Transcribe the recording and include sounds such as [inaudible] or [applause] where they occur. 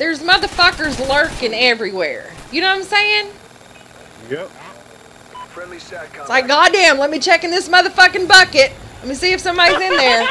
There's motherfuckers lurking everywhere. You know what I'm saying? Yep. It's like, goddamn, let me check in this motherfucking bucket. Let me see if somebody's in there. [laughs]